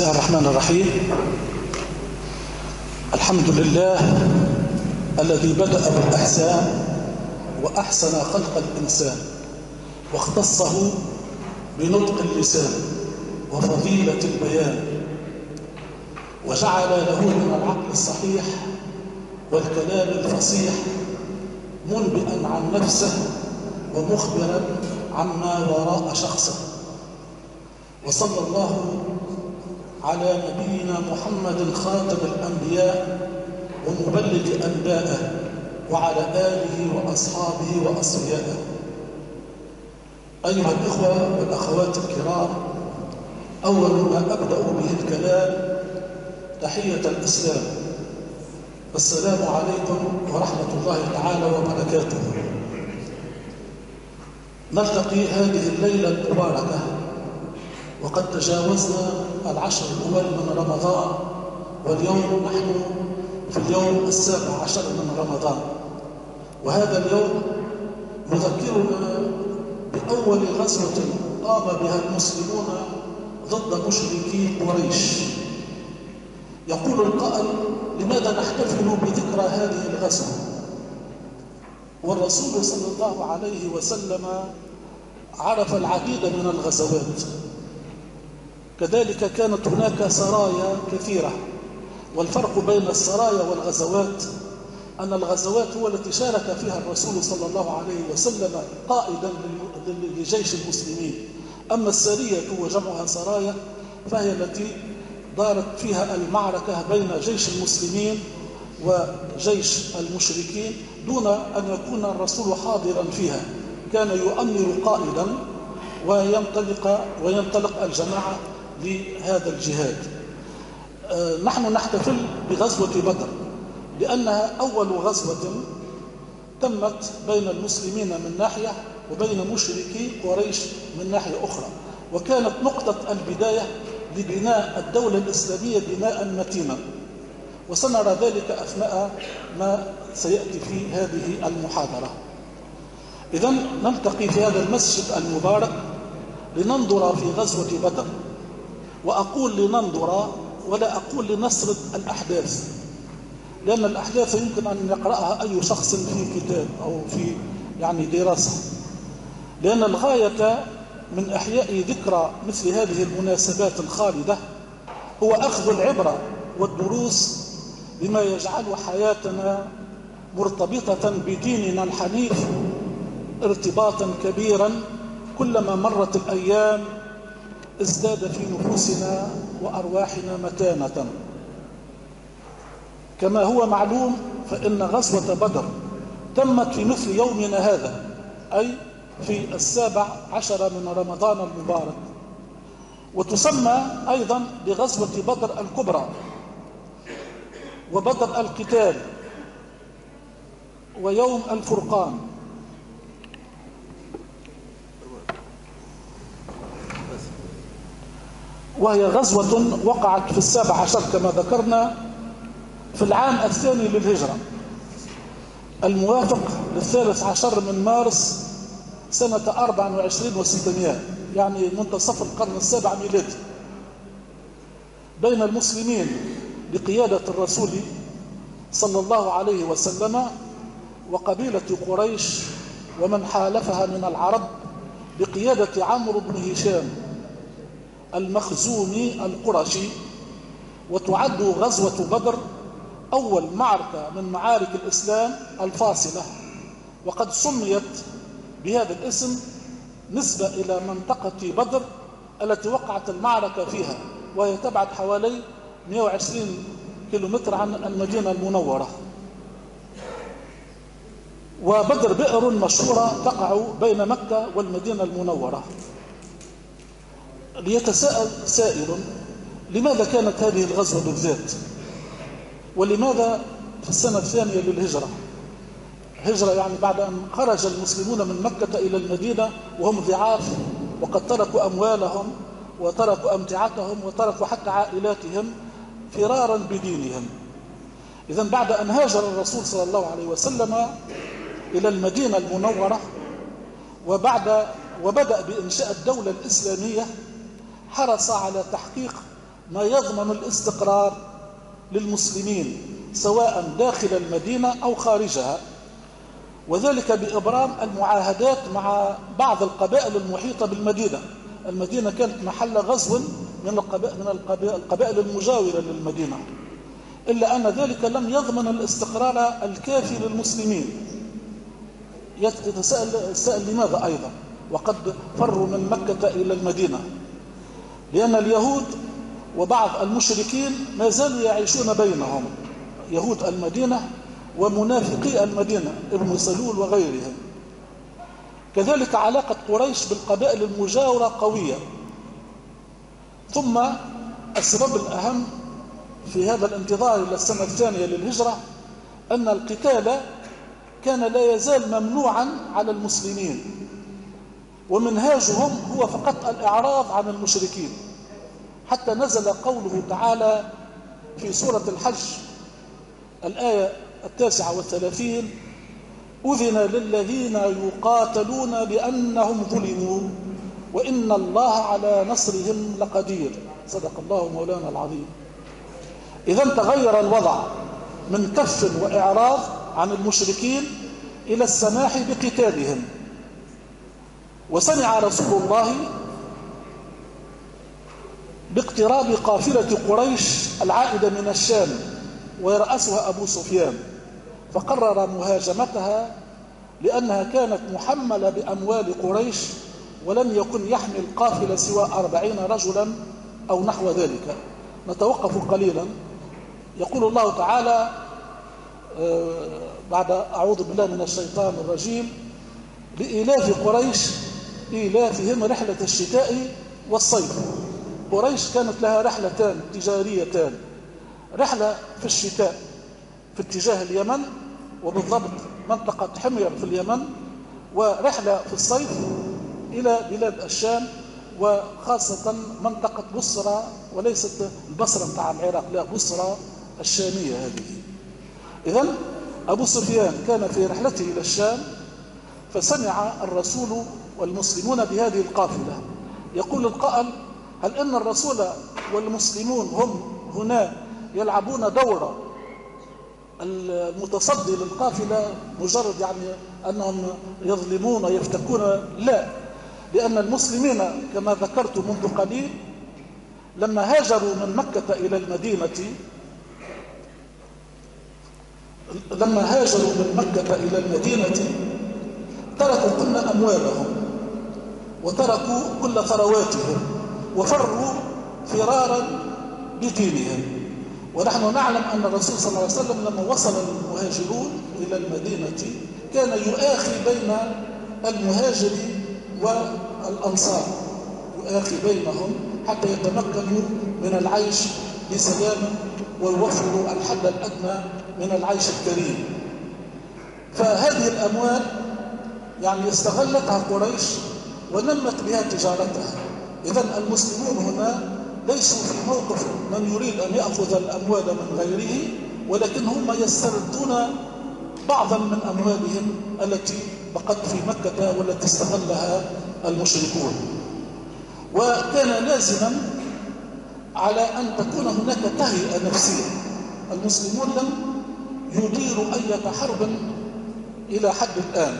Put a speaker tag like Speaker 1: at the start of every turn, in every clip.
Speaker 1: الله الرحمن الرحيم. الحمد لله الذي بدأ بالإحسان وأحسن خلق الإنسان واختصه بنطق اللسان وفضيلة البيان وجعل له من العقل الصحيح والكلام الفصيح منبئا عن نفسه ومخبرا عما وراء شخصه. وصلى الله على نبينا محمد خاتم الأنبياء ومبلغ أنباءه وعلى آله وأصحابه وأصفيائه. أيها الإخوة والأخوات الكرام أول ما أبدأ به الكلام تحية الإسلام. السلام عليكم ورحمة الله تعالى وبركاته. نلتقي هذه الليلة المباركة وقد تجاوزنا العشر الأول من رمضان واليوم نحن في اليوم السابع عشر من رمضان. وهذا اليوم يذكرنا بأول غزوة قام بها المسلمون ضد مشركي قريش. يقول القائل لماذا نحتفل بذكرى هذه الغزوة؟ والرسول صلى الله عليه وسلم عرف العديد من الغزوات. كذلك كانت هناك سرايا كثيرة والفرق بين السرايا والغزوات أن الغزوات هو التي شارك فيها الرسول صلى الله عليه وسلم قائدا لجيش المسلمين. أما السرية وجمعها سرايا فهي التي دارت فيها المعركة بين جيش المسلمين وجيش المشركين دون أن يكون الرسول حاضرا فيها. كان يؤمر قائدا وينطلق وينطلق الجماعة لهذا الجهاد. نحن نحتفل بغزوة بدر لأنها أول غزوة تمت بين المسلمين من ناحية وبين مشركي قريش من ناحية أخرى. وكانت نقطة البداية لبناء الدولة الإسلامية بناء متينا وسنرى ذلك أثناء ما سيأتي في هذه المحاضرة. إذا نلتقي في هذا المسجد المبارك لننظر في غزوة بدر. وأقول لننظر ولا أقول لنسرد الأحداث. لأن الأحداث يمكن أن يقرأها أي شخص في كتاب أو في يعني دراسة. لأن الغاية من إحياء ذكرى مثل هذه المناسبات الخالدة هو أخذ العبرة والدروس بما يجعل حياتنا مرتبطة بديننا الحنيف ارتباطا كبيرا كلما مرت الأيام ازداد في نفوسنا وأرواحنا متانة. كما هو معلوم فإن غزوة بدر تمت في مثل يومنا هذا أي في السابع عشر من رمضان المبارك. وتسمى أيضا بغزوة بدر الكبرى وبدر القتال ويوم الفرقان. وهي غزوة وقعت في السابع عشر كما ذكرنا في العام الثاني للهجرة. الموافق للثالث عشر من مارس سنة 24 وستمائة يعني منتصف القرن السابع ميلادي. بين المسلمين بقيادة الرسول صلى الله عليه وسلم وقبيلة قريش ومن حالفها من العرب بقيادة عمرو بن هشام. المخزومي القرشي وتعد غزوة بدر أول معركة من معارك الإسلام الفاصلة. وقد سميت بهذا الاسم نسبة إلى منطقة بدر التي وقعت المعركة فيها وهي تبعد حوالي 120 كيلومتر عن المدينة المنورة. وبدر بئر مشهورة تقع بين مكة والمدينة المنورة. ليتساءل سائل لماذا كانت هذه الغزوة بالذات؟ ولماذا في السنة الثانية للهجرة؟ هجرة يعني بعد أن خرج المسلمون من مكة إلى المدينة وهم ضعاف وقد تركوا أموالهم وتركوا أمتعتهم وتركوا حتى عائلاتهم فرارا بدينهم. إذا بعد أن هاجر الرسول صلى الله عليه وسلم إلى المدينة المنورة وبعد وبدأ بإنشاء الدولة الإسلامية حرص على تحقيق ما يضمن الاستقرار للمسلمين سواء داخل المدينة أو خارجها. وذلك بإبرام المعاهدات مع بعض القبائل المحيطة بالمدينة. المدينة كانت محل غزو من القبائل, من القبائل المجاورة للمدينة. إلا أن ذلك لم يضمن الاستقرار الكافي للمسلمين. يتساءل لماذا أيضا؟ وقد فروا من مكة إلى المدينة. لأن اليهود وبعض المشركين ما زالوا يعيشون بينهم. يهود المدينة ومنافقي المدينة ابن سلول وغيرهم. كذلك علاقة قريش بالقبائل المجاورة قوية. ثم السبب الأهم في هذا الانتظار إلى السنة الثانية للهجرة أن القتال كان لا يزال ممنوعا على المسلمين. ومنهاجهم هو فقط الإعراض عن المشركين. حتى نزل قوله تعالى في سورة الحج الآية التاسعة والثلاثين أذن للذين يقاتلون بأنهم ظلموا وإن الله على نصرهم لقدير. صدق الله مولانا العظيم. إذا تغير الوضع من كف وإعراض عن المشركين إلى السماح بقتالهم. وسمع رسول الله باقتراب قافلة قريش العائدة من الشام ويرأسها أبو سفيان فقرر مهاجمتها لأنها كانت محملة بأموال قريش ولم يكن يحمل قافلة سوى أربعين رجلا أو نحو ذلك. نتوقف قليلا. يقول الله تعالى آه، بعد أعوذ بالله من الشيطان الرجيم لإيلاف قريش إيلافهم رحلة الشتاء والصيف. قريش كانت لها رحلتان تجاريتان. رحلة في الشتاء في اتجاه اليمن وبالضبط منطقة حمير في اليمن ورحلة في الصيف إلى بلاد الشام وخاصة منطقة بصرة وليست البصرة متاع العراق لا بصرة الشامية هذه. إذا أبو سفيان كان في رحلته إلى الشام فسمع الرسول والمسلمون بهذه القافلة. يقول القائل هل أن الرسول والمسلمون هم هنا يلعبون دورة المتصدي للقافلة مجرد يعني أنهم يظلمون يفتكون لا لأن المسلمين كما ذكرت منذ قليل لما هاجروا من مكة إلى المدينة لما هاجروا من مكة إلى المدينة تركوا كل أموالهم. وتركوا كل ثرواتهم وفروا فرارا بدينهم ونحن نعلم أن الرسول صلى الله عليه وسلم لما وصل المهاجرون إلى المدينة كان يؤاخي بين المهاجر والأنصار. يؤاخي بينهم حتى يتمكنوا من العيش بسلام ويوفروا الحد الأدنى من العيش الكريم. فهذه الأموال يعني استغلتها قريش ونمت بها تجارتها. إذا المسلمون هنا ليسوا في موقف من يريد أن يأخذ الأموال من غيره ولكن هم يستردون بعضا من أموالهم التي بقت في مكة والتي استغلها المشركون. وكان لازما على أن تكون هناك تهيئة نفسية. المسلمون لم يديروا أي حرب إلى حد الآن.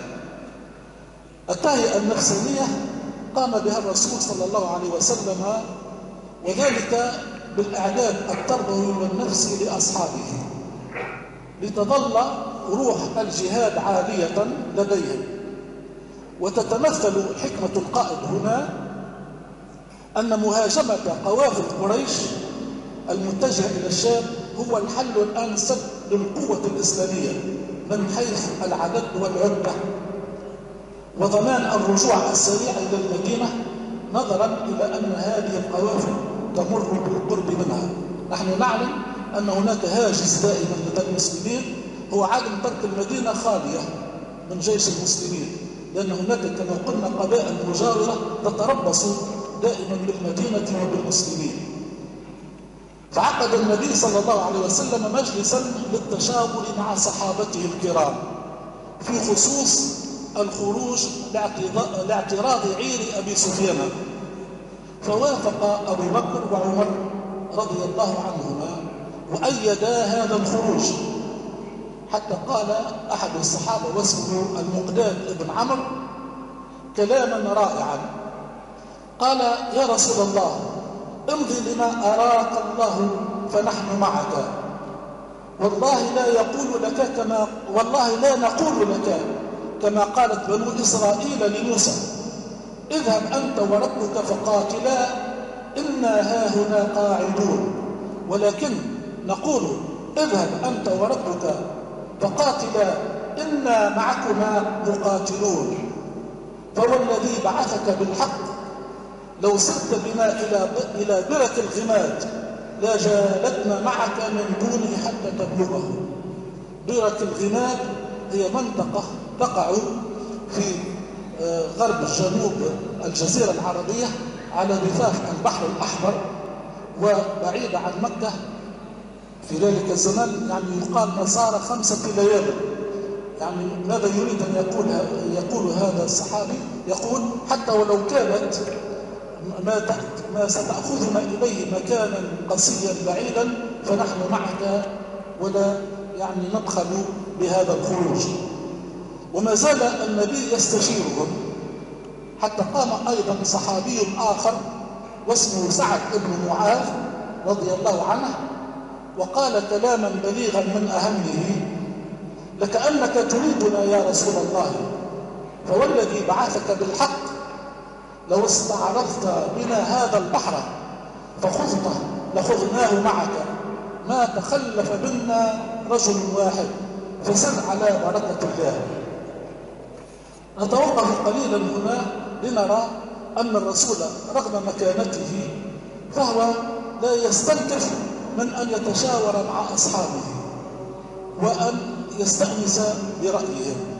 Speaker 1: التهيئة النفسانية قام بها الرسول صلى الله عليه وسلم وذلك بالإعداد التربوي والنفسي لأصحابه لتظل روح الجهاد عالية لديهم. وتتمثل حكمة القائد هنا أن مهاجمة قوافل قريش المتجهة إلى الشام هو الحل الأنسب للقوة الإسلامية من حيث العدد والعدة. وضمان الرجوع السريع إلى المدينة نظرا إلى أن هذه القوافل تمر بالقرب منها. نحن نعلم أن هناك هاجس دائما لدى المسلمين هو عدم ترك المدينة خالية من جيش المسلمين لأن هناك كما قلنا قبائل مجاورة تتربص دائما بالمدينة وبالمسلمين. فعقد النبي صلى الله عليه وسلم مجلسا للتشاور مع صحابته الكرام في خصوص الخروج لاعتراض عير أبي سفيان. فوافق أبو بكر وعمر رضي الله عنهما وأيدا هذا الخروج. حتى قال أحد الصحابة واسمه المقداد بن عمرو كلاما رائعا. قال يا رسول الله امضي لما أراك الله فنحن معك. والله لا يقول لك كما والله لا نقول لك كما قالت بنو إسرائيل لموسى اذهب أنت وربك فقاتلا إنا هاهنا قاعدون. ولكن نقول اذهب أنت وربك فقاتلا إنا معكما مقاتلون. فوالذي بعثك بالحق. لو سرت بنا إلى إلى برك الغماد لجالتنا معك من دونه حتى تبلغه. برك الغماد هي منطقة تقع في آه، غرب جنوب الجزيرة العربية على ضفاف البحر الأحمر وبعيدة عن مكة. في ذلك الزمان يعني يقال مسار خمسة ليال. يعني ماذا يريد أن يقول يقول هذا الصحابي؟ يقول حتى ولو كانت ما ما ستأخذنا إليه مكانا قصيا بعيدا فنحن معك ولا يعني نبخل بهذا الخروج. وما زال النبي يستشيرهم حتى قام أيضا صحابي آخر واسمه سعد بن معاذ رضي الله عنه وقال كلاما بليغا من أهمه لكأنك تريدنا يا رسول الله فوالذي بعثك بالحق لو استعرضت بنا هذا البحر فخذته لخذناه معك ما تخلف منا رجل واحد فسل على بركة الله. نتوقف قليلا هنا لنرى أن الرسول رغم مكانته فهو لا يستنكف من أن يتشاور مع أصحابه وأن يستأنس برأيهم.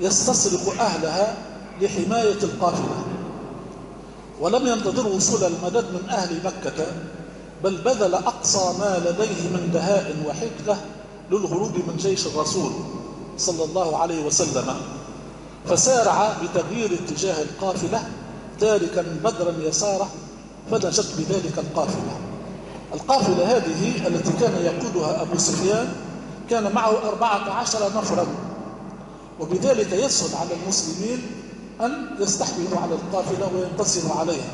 Speaker 1: يستصرخ أهلها لحماية القافلة. ولم ينتظر وصول المدد من أهل مكة بل بذل أقصى ما لديه من دهاء وحكمة للهروب من جيش الرسول صلى الله عليه وسلم. فسارع بتغيير اتجاه القافلة تاركا بدرا يسارة فنجت بذلك القافلة. القافلة هذه التي كان يقودها أبو سفيان كان معه أربعة عشر نفرا. وبذلك يسهل على المسلمين أن يستحوذوا على القافلة وينتصروا عليها.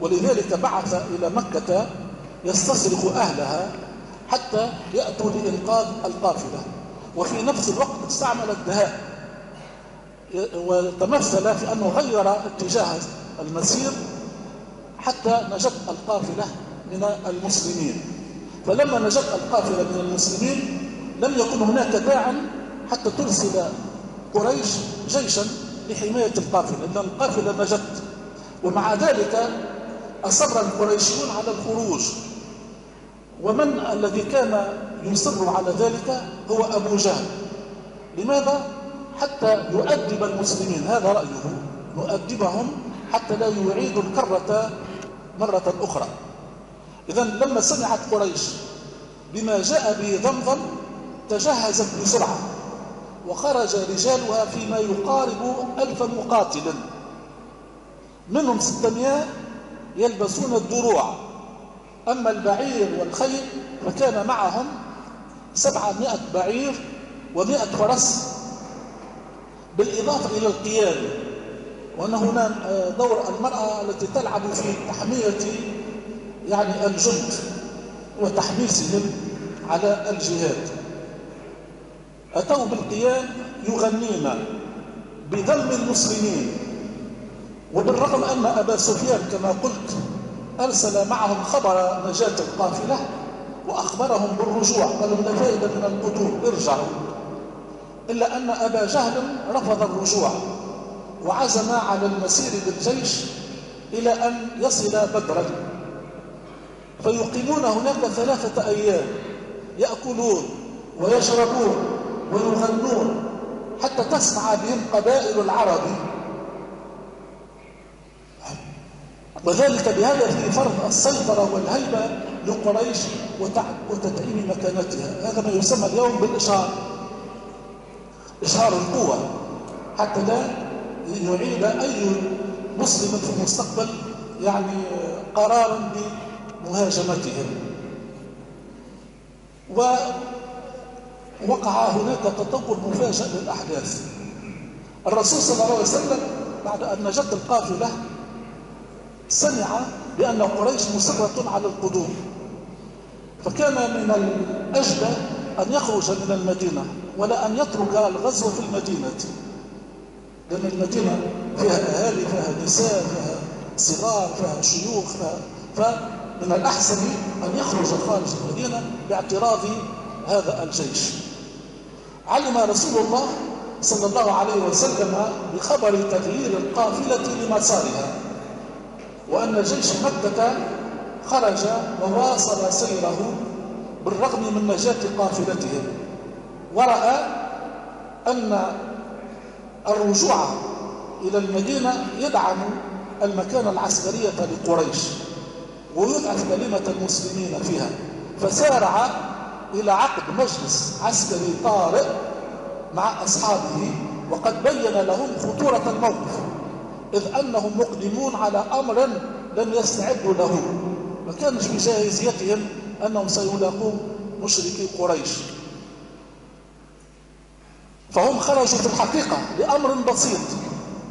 Speaker 1: ولذلك بعث إلى مكة يستصرخ أهلها حتى يأتوا لإنقاذ القافلة. وفي نفس الوقت استعمل الدهاء وتمثل في أنه غير اتجاه المسير حتى نجت القافلة من المسلمين. فلما نجت القافلة من المسلمين لم يكن هناك داع حتى ترسل قريش جيشا لحماية القافلة لأن القافلة نجت ومع ذلك أصر القريشيون على الخروج. ومن الذي كان يصر على ذلك هو أبو جهل. لماذا؟ حتى يؤدب المسلمين. هذا رأيه يؤدبهم حتى لا يعيدوا الكرة مرة أخرى. إذا لما سمعت قريش بما جاء به ضمضم تجهزت بسرعة. وخرج رجالها فيما يقارب ألف مقاتل. منهم ستمائة يلبسون الدروع. أما البعير والخيل فكان معهم سبعمائة بعير ومائة فرس. بالإضافة إلى القيادة وأن هنا دور المرأة التي تلعب في تحمية يعني الجند وتحميسهم على الجهاد. أتوا بالقيام يغنين بذم المسلمين وبالرغم أن أبا سفيان كما قلت أرسل معهم خبر نجاة القافلة وأخبرهم بالرجوع قالوا لا فائدة من القدوم ارجعوا. إلا أن أبا جهل رفض الرجوع وعزم على المسير بالجيش إلى أن يصل بدرا. فيقيمون هناك ثلاثة أيام يأكلون ويشربون ويغنون حتى تسمع بهم قبائل العرب. وذلك بهذا في فرض السيطرة والهيبة لقريش وتدعيم مكانتها. هذا ما يسمى اليوم بالإشهار. إشهار القوة. حتى لا يعيد أي مسلم في المستقبل يعني قرارا بمهاجمتهم. ووقع هناك تطور مفاجئ للأحداث. الرسول صلى الله عليه وسلم بعد أن نجت القافلة سمع بأن قريش مصرة على القدوم. فكان من الأجدى أن يخرج من المدينة ولا أن يترك الغزو في المدينة. لأن المدينة فيها أهالي فيها نساء فيها صغار فيها شيوخ فيها فمن الأحسن أن يخرج خارج المدينة باعتراض هذا الجيش. علم رسول الله صلى الله عليه وسلم بخبر تغيير القافلة لمسارها. وأن جيش مكة خرج وواصل سيره بالرغم من نجاة قافلتهم. ورأى أن الرجوع إلى المدينة يدعم المكانة العسكرية لقريش ويضعف كلمة المسلمين فيها. فسارع إلى عقد مجلس عسكري طارئ مع أصحابه وقد بين لهم خطورة الموقف إذ أنهم مقدمون على أمر لم يستعدوا له ما كانش في جاهزيتهم أنهم سيلاقوا مشركي قريش. فهم خرجوا في الحقيقة لأمر بسيط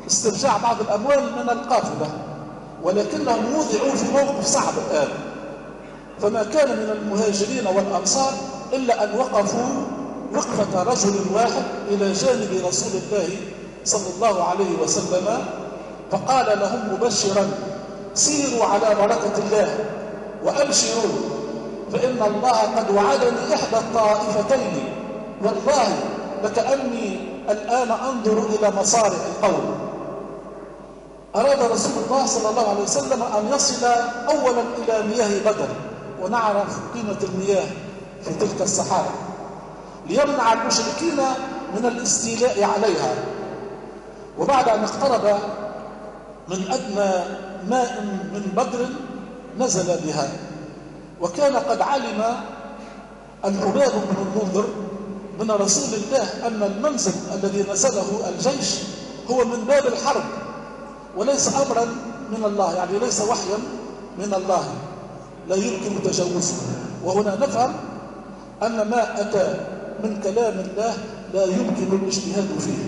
Speaker 1: استرجاع بعض الأموال من القافلة ولكنهم وضعوا في موقف صعب الآن. فما كان من المهاجرين والأنصار إلا أن وقفوا وقفة رجل واحد إلى جانب رسول الله صلى الله عليه وسلم فقال لهم مبشرا سيروا على بركة الله وأبشروا فإن الله قد وعدني إحدى الطائفتين والله لكأني الآن أنظر إلى مصارع القوم. أراد رسول الله صلى الله عليه وسلم أن يصل أولا إلى مياه بدر. ونعرف قيمة المياه في تلك الصحاري ليمنع المشركين من الاستيلاء عليها. وبعد أن اقترب من أدنى ماء من بدر نزل بها. وكان قد علم الحباب بن المنذر من رسول الله أن المنزل الذي نزله الجيش هو من باب الحرب وليس أمرا من الله يعني ليس وحيا من الله. لا يمكن تجاوزه وهنا نفهم أن ما أتى من كلام الله لا يمكن الاجتهاد فيه.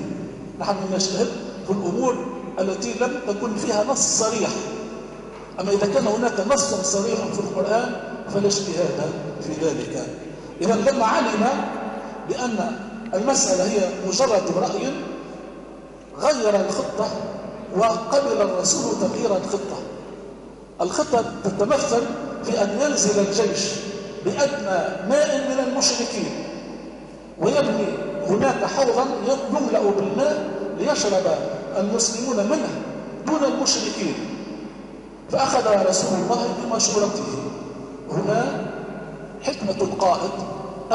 Speaker 1: نحن نجتهد في الأمور التي لم تكن فيها نص صريح. أما إذا كان هناك نص صريح في القرآن فلا اجتهاد في ذلك. إذا لما علم بأن المسألة هي مجرد رأي غير الخطة وقبل الرسول تغيير الخطة. الخطة تتمثل في أن ينزل الجيش بأدنى ماء من المشركين ويبني هناك حوضا يملأ بالماء ليشرب المسلمون منه دون المشركين. فأخذ رسول الله بمشورته. هنا حكمة القائد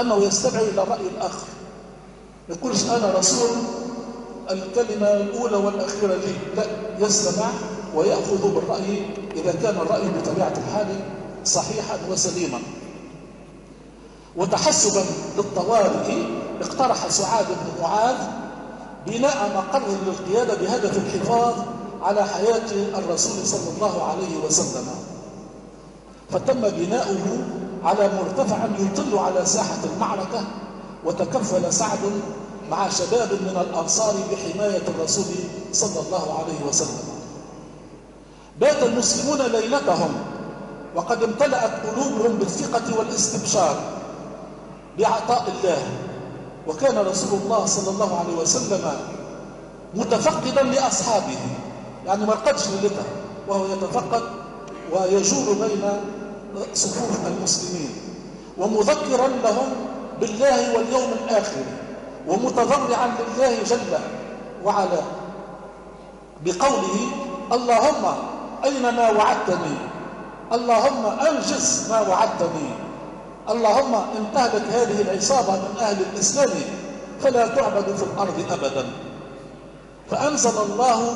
Speaker 1: أنه يستمع إلى الرأي الآخر. يقولش أنا رسول الكلمة الأولى والأخيرة لي. لا يستمع ويأخذ بالرأي إذا كان الرأي بطبيعة الحال صحيحا وسليما. وتحسبا للطوارئ اقترح سعاد بن معاذ بناء مقر للقيادة بهدف الحفاظ على حياة الرسول صلى الله عليه وسلم. فتم بناؤه على مرتفع يطل على ساحة المعركة وتكفل سعد مع شباب من الأنصار بحماية الرسول صلى الله عليه وسلم. بات المسلمون ليلتهم وقد امتلأت قلوبهم بالثقة والاستبشار بعطاء الله. وكان رسول الله صلى الله عليه وسلم متفقدا لأصحابه يعني ما رقدش ليلته وهو يتفقد ويجول بين صفوف المسلمين. ومذكرا لهم بالله واليوم الآخر ومتضرعا لله جل وعلا بقوله اللهم أين ما وعدتني اللهم أنجز ما وعدتني. اللهم ان تهلك هذه العصابة من أهل الإسلام فلا تعبد في الأرض أبدا. فأنزل الله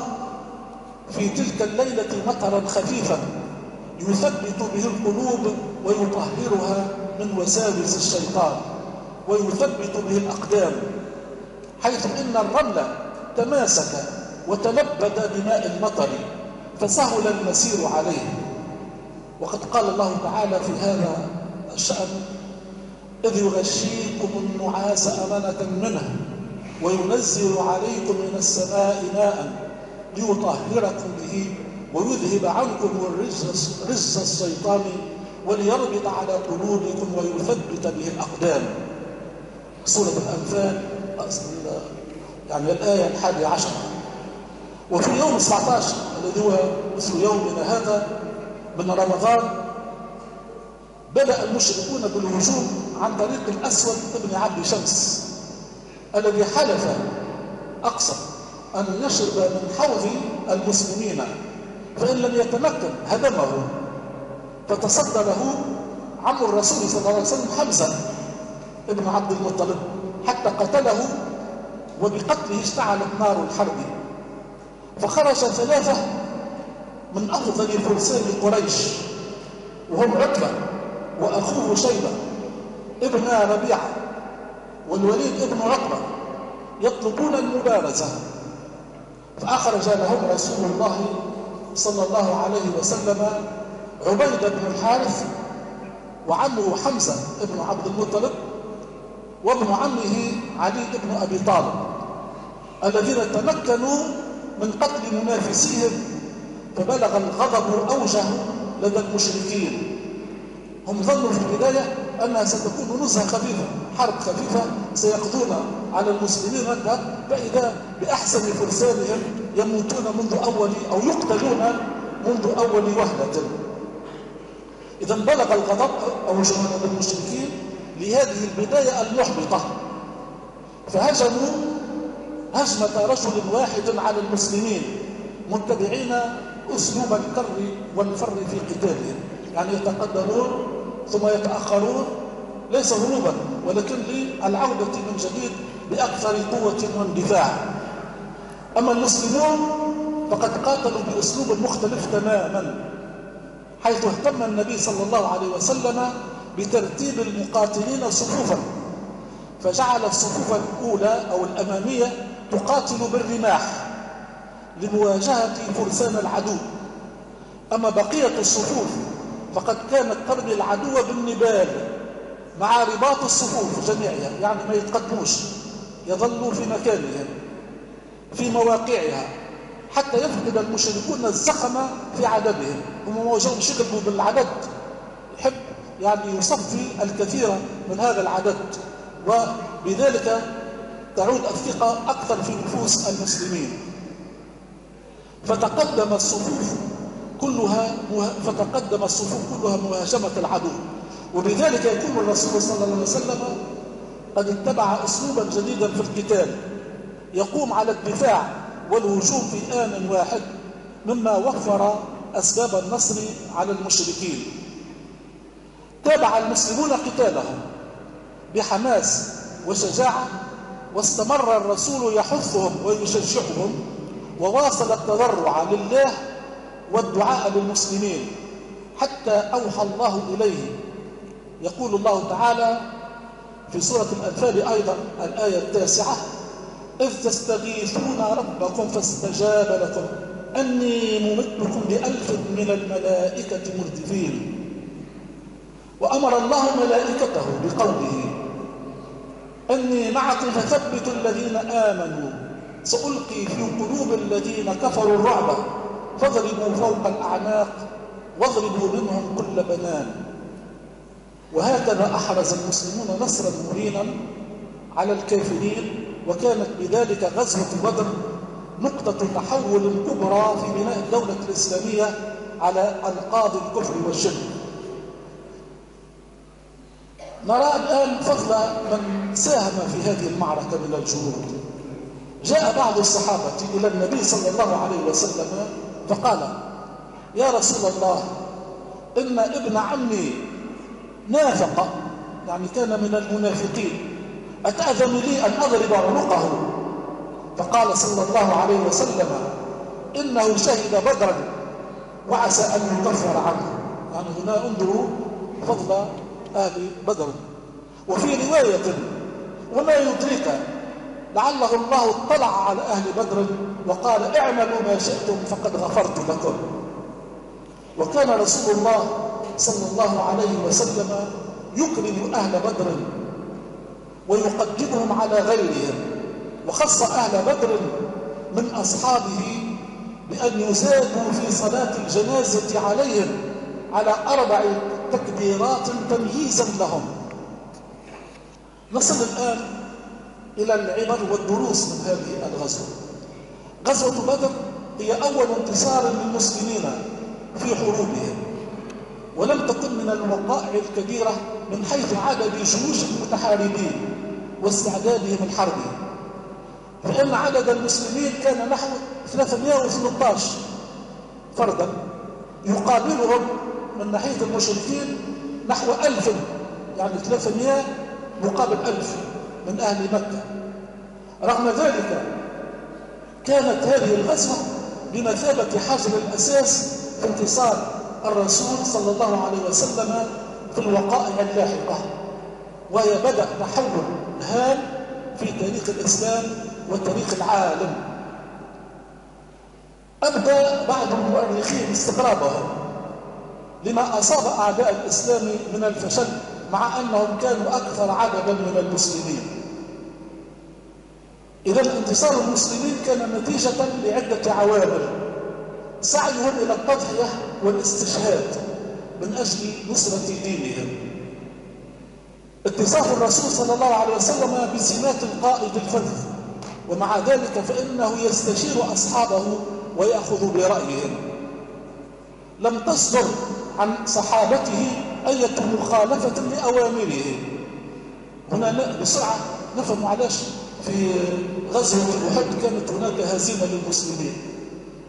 Speaker 1: في تلك الليلة مطرا خفيفا يثبت به القلوب ويطهرها من وساوس الشيطان ويثبت به الأقدام حيث إن الرمل تماسك وتلبد بماء المطر فسهل المسير عليه. وقد قال الله تعالى في هذا الشأن إذ يغشيكم النعاس أمنة منه وينزل عليكم من السماء ماء ليطهركم به ويذهب عنكم الرجس رجس الشيطان وليربط على قلوبكم ويثبت به الأقدام سورة الأنفال يعني الآية الحادية عشر وفي يوم 17 الذي هو مثل يومنا هذا من رمضان بدأ المشركون بالهجوم عن طريق الأسود ابن عبد شمس الذي حلف أقسم أن يشرب من حوض المسلمين فإن لم يتمكن هدمه فتصدى له عم الرسول صلى الله عليه وسلم حمزة ابن عبد المطلب حتى قتله وبقتله اشتعلت نار الحرب. فخرج ثلاثة من أفضل فرسان قريش وهم عتبة وأخوه شيبة ابن ربيعة والوليد ابن عقبة يطلبون المبارزة. فأخرج لهم رسول الله صلى الله عليه وسلم عبيد بن الحارث وعمه حمزة ابن عبد المطلب وابن عمه علي بن أبي طالب الذين تمكنوا من قتل منافسيهم فبلغ الغضب أوجه لدى المشركين. هم ظنوا في البداية أنها ستكون نزهة خفيفة حرب خفيفة سيقضون على المسلمين هكذا فإذا بأحسن فرسانهم يموتون منذ أول أو يقتلون منذ أول وهلة. إذا بلغ الغضب أو جمال المشركين لهذه البداية المحبطة. فهجموا هجمة رجل واحد على المسلمين متبعين أسلوب الكر والفر في قتالهم. يعني يتقدمون ثم يتأخرون. ليس هروبا ولكن للعودة من جديد بأكثر قوة واندفاع. أما المسلمون فقد قاتلوا بأسلوب مختلف تماما حيث اهتم النبي صلى الله عليه وسلم بترتيب المقاتلين صفوفا. فجعل الصفوف الأولى أو الأمامية تقاتل بالرماح. لمواجهة فرسان العدو. أما بقية الصفوف فقد كانت ترمي العدو بالنبال مع رباط الصفوف جميعها يعني ما يتقدموش يظلوا في مكانهم في مواقعها حتى يفقد المشركون الزخم في عددهم هم ما وجههم يغلبوا بالعدد. يحب يعني يصفي الكثير من هذا العدد وبذلك تعود الثقة أكثر في نفوس المسلمين. فتقدم الصفوف كلها فتقدم الصفوف كلها مهاجمة العدو. وبذلك يكون الرسول صلى الله عليه وسلم قد اتبع أسلوبا جديدا في القتال. يقوم على الدفاع والهجوم في آن واحد مما وفر أسباب النصر على المشركين. تابع المسلمون قتالهم بحماس وشجاعة واستمر الرسول يحثهم ويشجعهم وواصل التضرع لله والدعاء للمسلمين حتى أوحى الله إليه. يقول الله تعالى في سورة الأنفال أيضا الآية التاسعة إذ تستغيثون ربكم فاستجاب لكم. أني ممدكم بألف من الملائكة مردفين. وأمر الله ملائكته بقوله أني معكم فثبتوا الذين آمنوا سألقي في قلوب الذين كفروا الرعب. فاضربوا فوق الأعناق واضربوا منهم كل بنان. وهكذا أحرز المسلمون نصرا مبينا على الكافرين. وكانت بذلك غزوة بدر نقطة تحول كبرى في بناء الدولة الإسلامية على أنقاض الكفر والشرك. نرى الآن فضل من ساهم في هذه المعركة من الجنود. جاء بعض الصحابة إلى النبي صلى الله عليه وسلم فقال يا رسول الله إن ابن عمي نافق. يعني كان من المنافقين. أتأذن لي أن أضرب عنقه؟ فقال صلى الله عليه وسلم إنه شهد بدرا وعسى أن يكفر عنه. يعني هنا انظروا فضل أهل بدر. وفي رواية وما يدرك لعله الله اطلع على أهل بدر وقال اعملوا ما شئتم فقد غفرت لكم. وكان رسول الله صلى الله عليه وسلم يكرم أهل بدر ويقدمهم على غيرهم وخص أهل بدر من أصحابه بأن يزادوا في صلاة الجنازة عليهم على أربع تكبيرات تمييزا لهم. نصل الآن إلى العبر والدروس من هذه الغزوة. غزوة بدر هي أول انتصار للمسلمين في حروبهم ولم تكن من الوقائع الكبيرة من حيث عدد جيوش المتحاربين واستعدادهم الحربي. فإن عدد المسلمين كان نحو 313 فردا يقابلهم من ناحية المشركين نحو ألف يعني 300 مقابل ألف من أهل مكة. رغم ذلك كانت هذه الغزوة بمثابة حجر الأساس في انتصار الرسول صلى الله عليه وسلم في الوقائع اللاحقة وهي بدأ تحول هام في تاريخ الإسلام وتاريخ العالم. أبدى بعض المؤرخين استغرابهم لما أصاب أعداء الإسلام من الفشل مع أنهم كانوا أكثر عددا من المسلمين. إذا انتصار المسلمين كان نتيجة لعدة عوامل. سعيهم إلى التضحية والاستشهاد من أجل نصرة دينهم. اتصاف الرسول صلى الله عليه وسلم بسمات القائد الفذ ومع ذلك فإنه يستشير أصحابه ويأخذ برأيهم. لم تصدر عن صحابته أية مخالفة لأوامره. هنا بسرعة نفهم علاش في غزوة أحد كانت هناك هزيمة للمسلمين.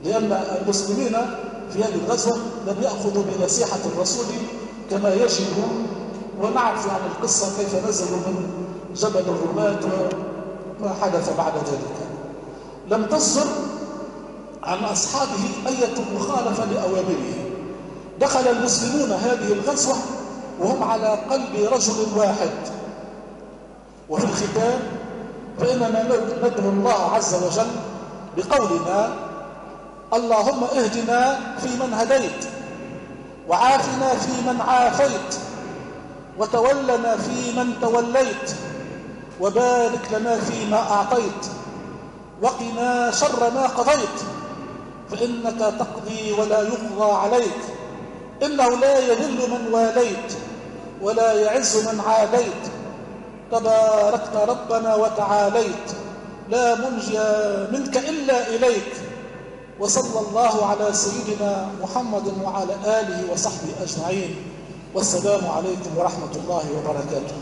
Speaker 1: لأن المسلمين في هذه الغزوة لم يأخذوا بنصيحة الرسول كما يجب. ونعرف عن القصة كيف نزلوا من جبل الرماة وما حدث بعد ذلك. لم تصدر عن أصحابه أية مخالفة لأوامره. دخل المسلمون هذه الغزوة وهم على قلب رجل واحد. وفي الختام فإننا ندعو الله عز وجل بقولنا اللهم اهدنا في من هديت وعافنا في من عافيت وتولنا في من توليت وبارك لنا فيما أعطيت وقنا شر ما قضيت فإنك تقضي ولا يقضى عليك إنه لا يذل من واليت ولا يعز من عاديت تباركت ربنا وتعاليت. لا منجي منك إلا إليك. وصلى الله على سيدنا محمد وعلى آله وصحبه أجمعين. والسلام عليكم ورحمة الله وبركاته.